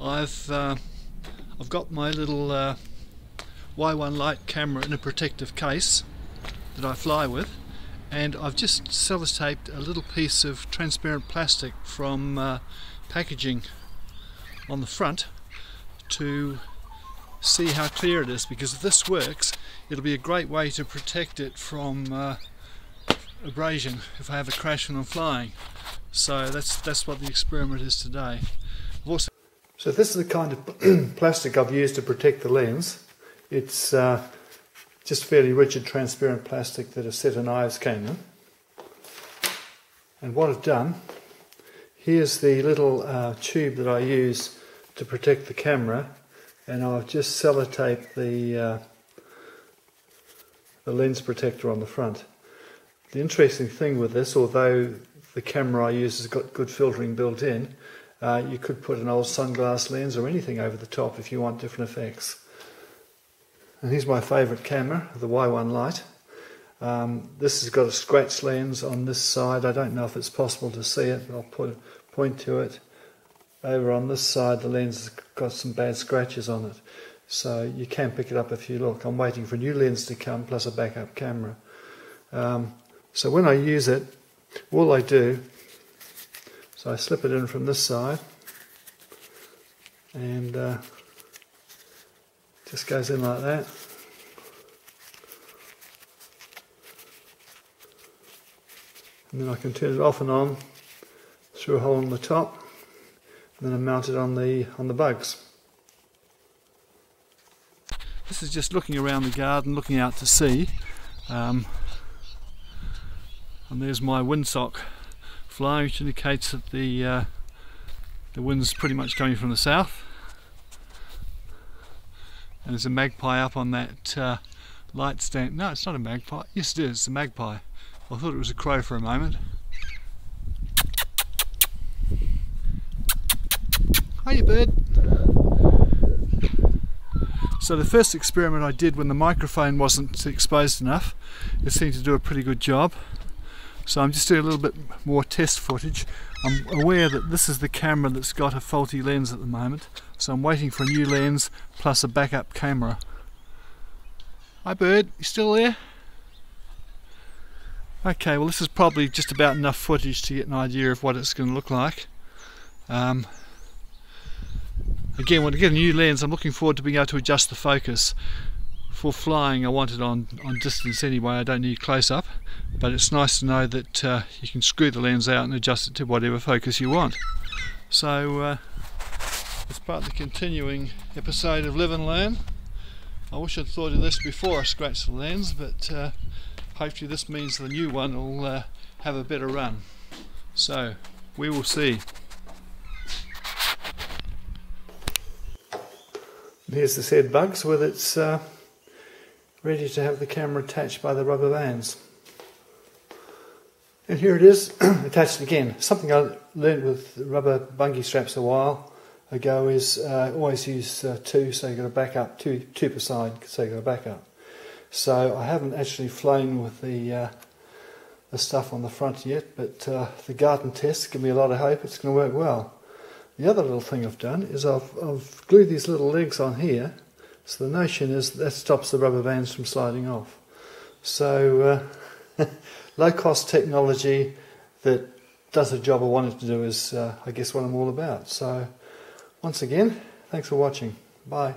I've uh, I've got my little uh, Y1 Lite camera in a protective case that I fly with and I've just sellotaped a little piece of transparent plastic from uh, packaging on the front to see how clear it is because if this works it'll be a great way to protect it from uh, abrasion if I have a crash when I'm flying. So that's that's what the experiment is today. I've also so this is the kind of plastic I've used to protect the lens. It's uh, just fairly rigid transparent plastic that a set of knives came in. And what I've done here's the little uh, tube that I use to protect the camera. And I've just sellotaped the uh, the lens protector on the front. The interesting thing with this, although the camera I use has got good filtering built in, uh, you could put an old sunglass lens or anything over the top if you want different effects. And here's my favourite camera, the Y1 Lite. Um, this has got a scratch lens on this side. I don't know if it's possible to see it, I'll put, point to it. Over on this side, the lens has got some bad scratches on it. So you can pick it up if you look. I'm waiting for a new lens to come, plus a backup camera. Um, so when I use it, all I do, so I slip it in from this side, and uh, just goes in like that. And then I can turn it off and on through a hole in the top and then I mount it on the on the bugs. This is just looking around the garden, looking out to sea. Um, and there's my windsock flying, which indicates that the uh, the wind's pretty much coming from the south. And there's a magpie up on that uh, light stand. No, it's not a magpie. Yes, it is. It's a magpie. I thought it was a crow for a moment. Hiya bird. So the first experiment I did when the microphone wasn't exposed enough, it seemed to do a pretty good job. So I'm just doing a little bit more test footage. I'm aware that this is the camera that's got a faulty lens at the moment, so I'm waiting for a new lens plus a backup camera. Hi bird, you still there? Okay, well this is probably just about enough footage to get an idea of what it's going to look like. Um, Again, when I get a new lens, I'm looking forward to being able to adjust the focus. For flying, I want it on, on distance anyway, I don't need close-up, but it's nice to know that uh, you can screw the lens out and adjust it to whatever focus you want. So, uh, it's part of the continuing episode of Live and Learn. I wish I'd thought of this before I scratched the lens, but uh, hopefully this means the new one will uh, have a better run. So, we will see. Here's the said bugs with its uh, ready to have the camera attached by the rubber bands. And here it is, attached again. Something I learned with rubber bungee straps a while ago is uh, always use uh, two, so you've got a backup, two, two per side, so you've got a backup. So I haven't actually flown with the uh, the stuff on the front yet, but uh, the garden test give me a lot of hope it's going to work well. The other little thing I've done is I've, I've glued these little legs on here. So the notion is that stops the rubber bands from sliding off. So uh, low cost technology that does the job I wanted to do is uh, I guess what I'm all about. So once again, thanks for watching. Bye.